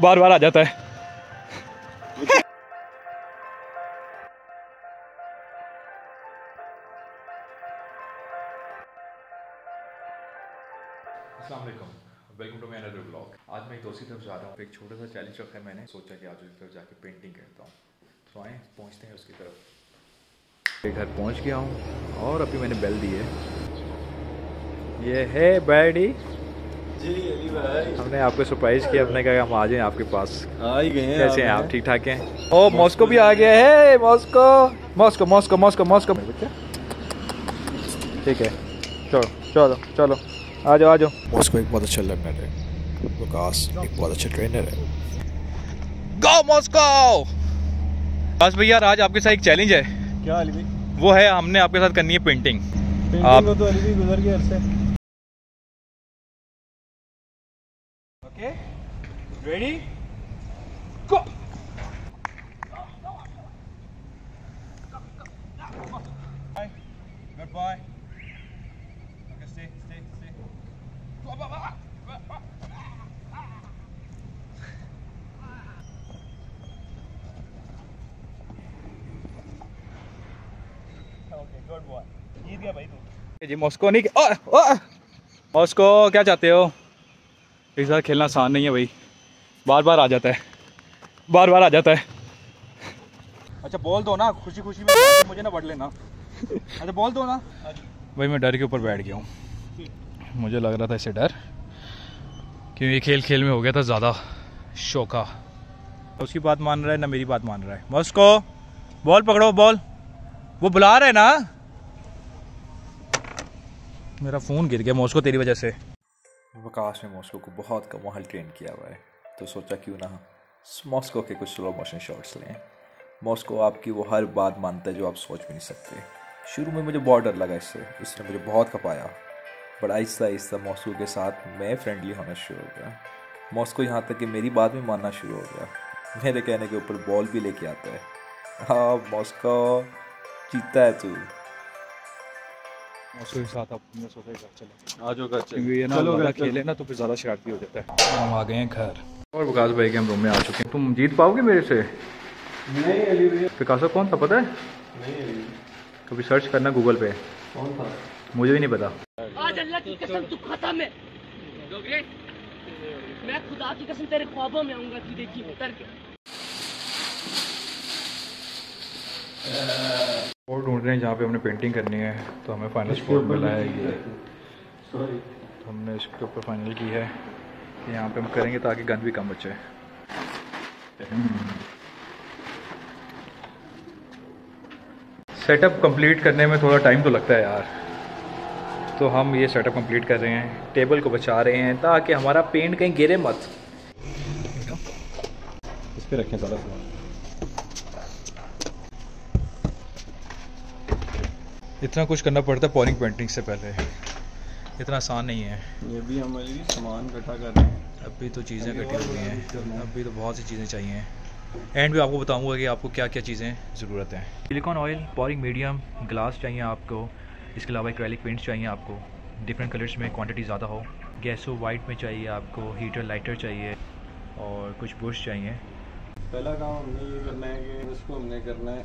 बार बार आ जाता है। Welcome. To my another blog आज मैं एक दोस्त की तरफ़ जा रहा हूँ। एक छोटा सा चैलेंज रखा है मैंने। सोचा कि आज उसकी तरफ़ जाके पेंटिंग करता हूँ। तो आए, पहुँचते हैं उसकी तरफ़। घर पहुँच गया हूँ और अभी मैंने बेल दी है। ये है बैडी हमने आपको सरप्राइज़ किया अपने कहा हम आ जाएँ आपके पास आ ही गए हैं कैसे हैं? आप ठीक ठाक हैं? ओ मॉस्को भी आ गया है। Moscow Moscow Moscow Moscow Moscow ठीक है। चलो चलो चलो। आ जाओ आ जाओ। मॉस्को एक बहुत अच्छा लर्नर है। विकास एक बहुत अच्छा ट्रेनर है। गो मॉस्को बस भैया आज आपके साथ एक चैलेंज है। क्या अली भाई? वो है हमने आपके साथ करनी है पेंटिंग पेंटिंग आप- तो अली भाई गुजर गया भाई तू। जी, मॉस्को नहीं मॉस्को, क्या चाहते हो? इस साथ खेलना आसान नहीं है भाई। बार बार आ जाता है। बार बार आ जाता है। अच्छा बोल दो ना खुशी खुशी में मुझे ना बढ़ लेना। अच्छा बोल दो ना। भाई मैं डर के ऊपर बैठ गया हूँ। मुझे लग रहा था इससे डर क्योंकि ये खेल खेल में हो गया था ज़्यादा शौका। उसकी बात मान रहा है ना मेरी बात मान रहा है। मॉस्को बॉल पकड़ो बॉल। वो बुला रहे ना। मेरा फ़ोन गिर गया मॉस्को तेरी वजह से। विकास ने मॉस्को को बहुत कमाल ट्रेन किया हुआ है। तो सोचा क्यों ना मॉस्को के कुछ स्लो मोशन शॉट्स लें। मॉस्को आपकी वो हर बात मानता है जो आप सोच भी नहीं सकते। शुरू में मुझे बहुत डर लगा इससे इसने मुझे बहुत खपाया। बट आहिस्ता आहिस्ता मॉस्को के साथ मैं फ्रेंडली होना शुरू हो गया। मॉस्को यहाँ तक कि मेरी बात भी मानना शुरू हो गया। मेरे कहने के ऊपर बॉल भी लेके आता है। हाँ मॉस्को जीता है तू। मॉस्को के साथ अब सोचा घर चले। आ जाओ घर ना चलो खेले ना तो फिर ज़्यादा शरारती हो जाता है। हम आ गए हैं घर। और विकास भाई के हम रूम में आ चुके हैं। तुम जीत पाओगे मेरे से? नहीं अली भाई। कौन था पता है? नहीं कभी सर्च करना गूगल पे। कौन था? मुझे भी नहीं पता। आज अल्लाह की कसम तू खत्म है मैं खुदा की कसम तेरे ख्वाबों में आऊँगा तू देखी उतर के। और ढूंढ रहे हैं जहाँ पे हमने पेंटिंग करनी है तो हमें फाइनल स्पॉट मिला है ये। सॉरी तो हमने इसके ऊपर फाइनल की है। यहाँ पे हम करेंगे ताकि गंद भी कम बचे। सेटअप कंप्लीट करने में थोड़ा टाइम तो लगता है यार। तो हम ये सेटअप कंप्लीट कर रहे हैं टेबल को बचा रहे हैं ताकि हमारा पेंट कहीं गिरे मत। इस पे रखें सारा सामान। इतना कुछ करना पड़ता है पॉलिंग पेंटिंग से पहले। इतना आसान नहीं है। ये भी हम अली सामान इकट्ठा कर रहे हैं। अभी तो चीज़ें इकट्ठी हो। गई हैं अभी तो बहुत सी चीज़ें चाहिए एंड भी आपको बताऊँगा कि आपको क्या क्या चीज़ें ज़रूरत हैं। Silicone oil pouring medium glass चाहिए आपको। इसके अलावा एक्रेलिक पेंट्स चाहिए आपको। डिफरेंट कलर्स में क्वांटिटी ज़्यादा हो। गैसो वाइट में चाहिए आपको। हीटर लाइटर चाहिए। और कुछ बुश चाहिए। पहला काम हमने ये करना है कि इसको हमने करना है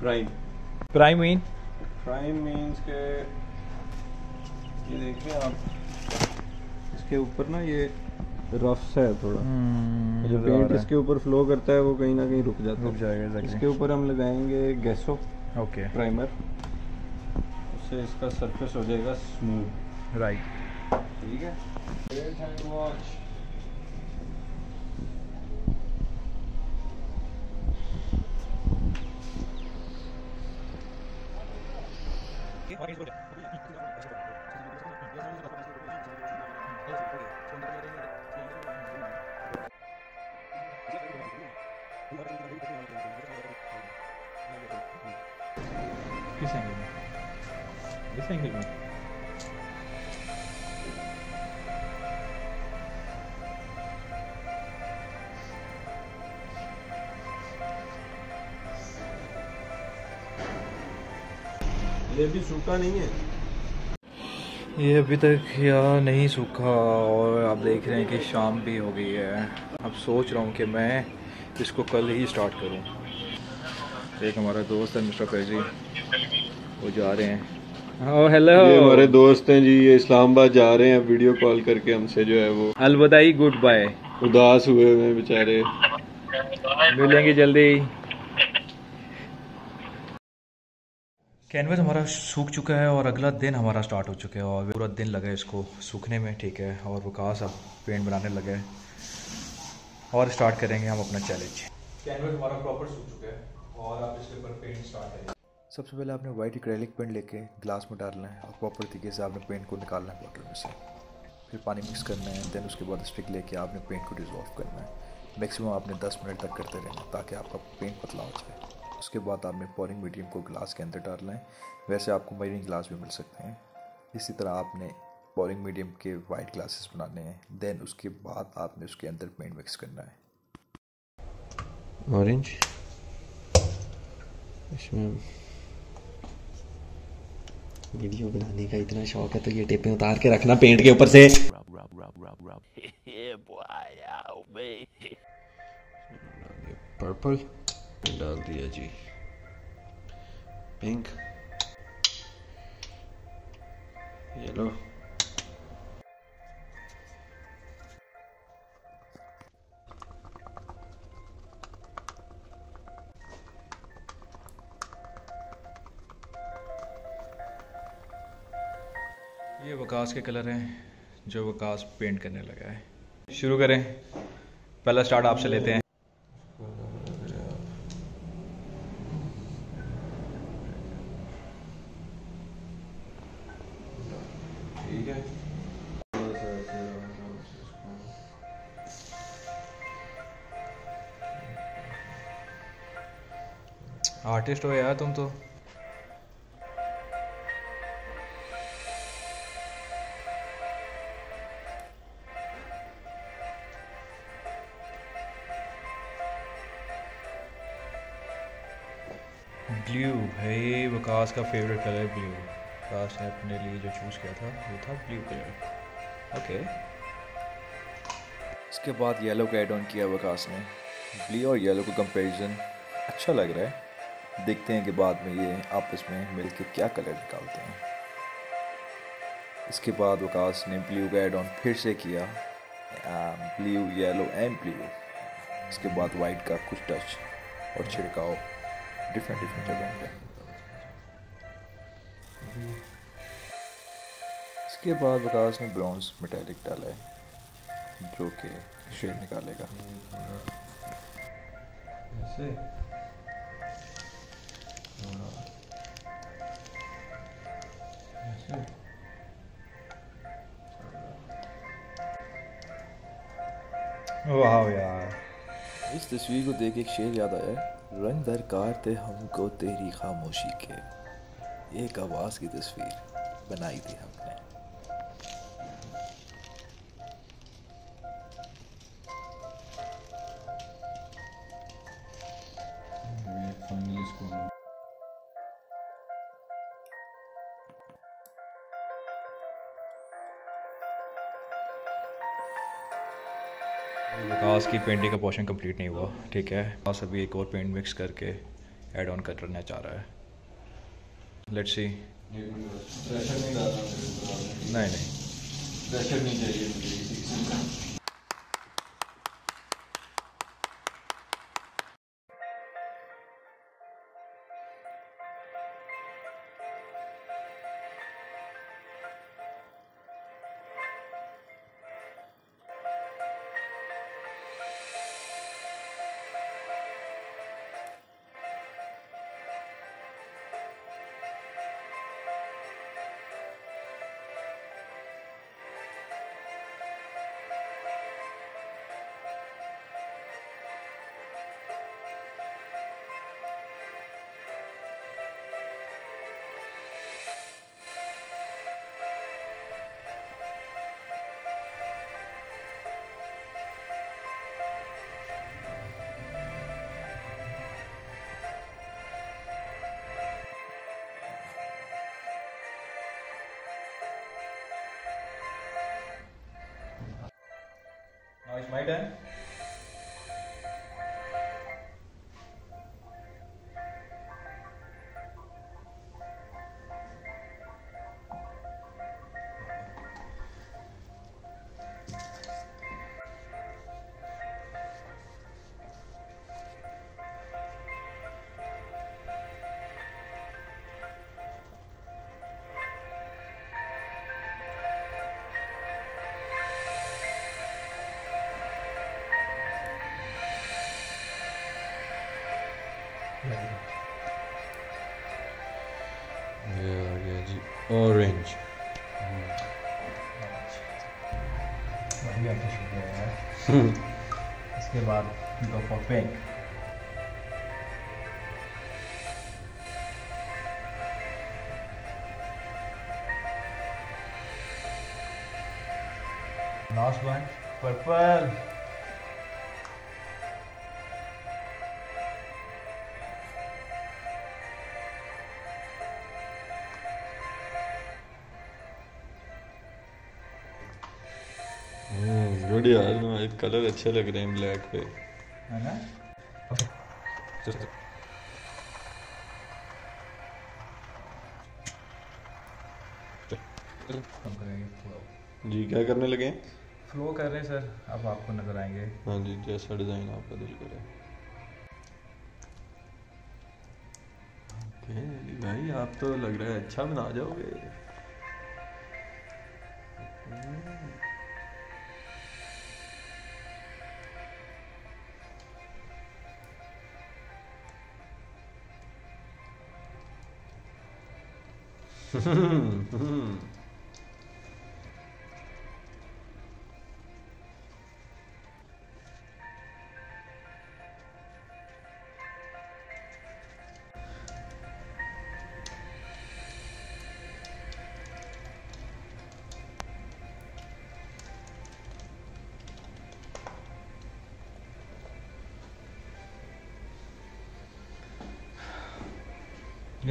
prime prime mean prime means के ये देखिए आप। इसके ऊपर ना ये रफ सा है थोड़ा। जो पेंट इसके ऊपर फ्लो करता है वो कहीं ना कहीं रुक जाता रुक जाएगा इसके ऊपर हम लगाएँगे गैसो ओके प्राइमर उससे इसका सरफेस हो जाएगा स्मूथ राइट ठीक है। हैंड ये भी सूखा नहीं है। ये अभी तक यहाँ नहीं सूखा और आप देख रहे हैं कि शाम भी हो गई है। अब सोच रहा हूँ कि मैं इसको कल ही स्टार्ट करूँ। एक हमारा दोस्त है मिस्टर फैजी। वो जा रहे हैं। ओ हेलो ये हमारे दोस्त हैं जी ये इस्लामाबाद जा रहे हैं। वीडियो कॉल करके हमसे जो है वो अलविदाई गुड बाय उदास हुए हुए हैं बेचारे। मिलेंगे जल्दी। कैनवस हमारा सूख चुका है और अगला दिन हमारा स्टार्ट हो चुका है और पूरा दिन लगा है इसको सूखने में ठीक है? और वकास अब पेंट बनाने लगे हैं। और स्टार्ट करेंगे हम अपना चैलेंज कैनवस हमारा प्रॉपर सूख चुका है और आप इसके ऊपर पेंट स्टार्ट करेंगे सबसे पहले आपने वाइट एक्रेलिक पेंट लेके ग्लास में डालना है और प्रॉपर तरीके से आपने पेंट को निकालना है बॉटल में से। फिर पानी मिक्स करना है देन उसके बाद स्टिक लेके आपने पेंट को डिजॉल्व करना है। मैक्सिमम आपने 10 मिनट तक करते रहना ताकि आपका पेंट पतला हो जाए। उसके बाद आपने पोरिंग मीडियम को ग्लास के अंदर डालना है वैसे आपको मरीन ग्लास भी मिल सकते हैं। इसी तरह आपने पोरिंग मीडियम के वाइट ग्लासेस बनाने हैं। देन उसके बाद आपने उसके अंदर पेंट मिक्स करना है। ऑरेंज इसमें वीडियो बनाने का इतना शौक है तो ये टेपें उतार के रखना पेंट के ऊपर से। पर्पल डाल दिया जी। पिंक। येलो। ये वकास के कलर हैं, जो वकास पेंट करने लगा है। शुरू करें। पहला स्टार्ट आपसे लेते हैं। आर्टिस्ट हो यार तुम तो। ब्लू, भाई वकास का फेवरेट कलर ब्लू। वकास ने अपने लिए जो चूज़ किया था, वो था ब्लू कलर ओके इसके बाद येलो का एड ऑन किया वकास ने। ब्लू और येलो का कंपैरिजन अच्छा लग रहा है। देखते हैं कि बाद में ये आपस में मिलके क्या कलर निकालते हैं। इसके बाद वकास ने ब्लू का एड ऑन फिर से किया ब्लू येलो एंड ब्लू इसके बाद वाइट का कुछ टच और छिड़काव डिफरेंट डिफरेंट जगहों पे। इसके बाद विकास ने ब्रॉन्ज मेटेलिक डाला है, जो कि शेड निकालेगा। ऐसे वाह यार। इस तस्वीर को देख एक शेर याद आया रंग दरकार थे हमको तेरी खामोशी के। एक आवाज़ की तस्वीर बनाई थी हमने। विकास की पेंटिंग का पोर्शन कंप्लीट नहीं हुआ ठीक है? विकास अभी एक और पेंट मिक्स करके एड ऑन करना चाह रहा है। लेट्स सी प्रेशर नहीं नहीं my turn. आ गया जी ऑरेंज बढ़िया तो शुक्रिया यार इसके बाद go for pink last one purple good यार ना एक कलर अच्छे लग रहे हैं ब्लैक पे। है ना? जी क्या करने लगे फ्लो कर रहे हैं सर अब आपको नज़र आएँगे। हाँ जी जैसा डिज़ाइन आपका दिल करे। भाई आप तो लग रहा है अच्छा बना जाओगे। ये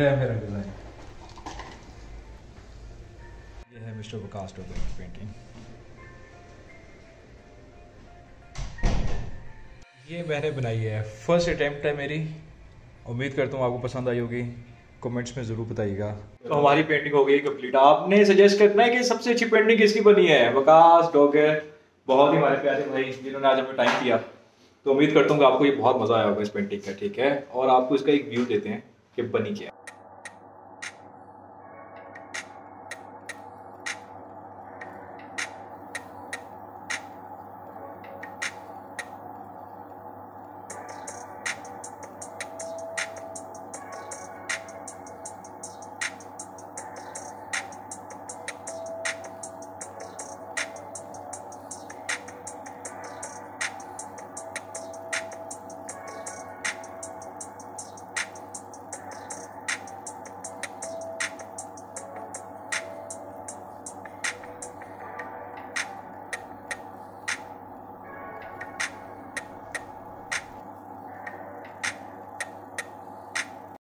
है मेरा मिस्टर वकास टोबे पेंटिंग ये मैंने बनाई है। फ़र्स्ट अटेम्प्ट है मेरी। उम्मीद करता हूँ आपको पसंद आई होगी। कमेंट्स में ज़रूर बताइएगा। तो हमारी पेंटिंग हो गई कंप्लीट आपने सजेस्ट करना है कि सबसे अच्छी पेंटिंग किसकी बनी है? वकास डॉगर बहुत ही हमारे प्यारे भाई जिन्होंने आज हमें टाइम दिया। तो उम्मीद करता हूँ कि आपको ये बहुत मज़ा आया होगा इस पेंटिंग का ठीक है? और आपको इसका एक व्यू देते हैं कि बनी क्या है।